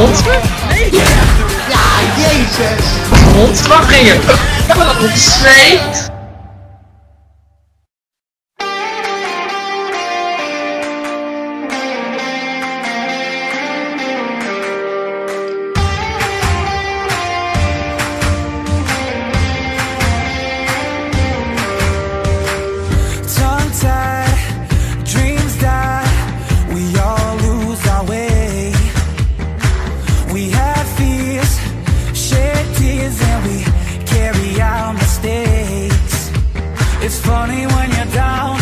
monster? Nee. Ja, jezus! Hond? Waar ging het? Zweet? when you're down.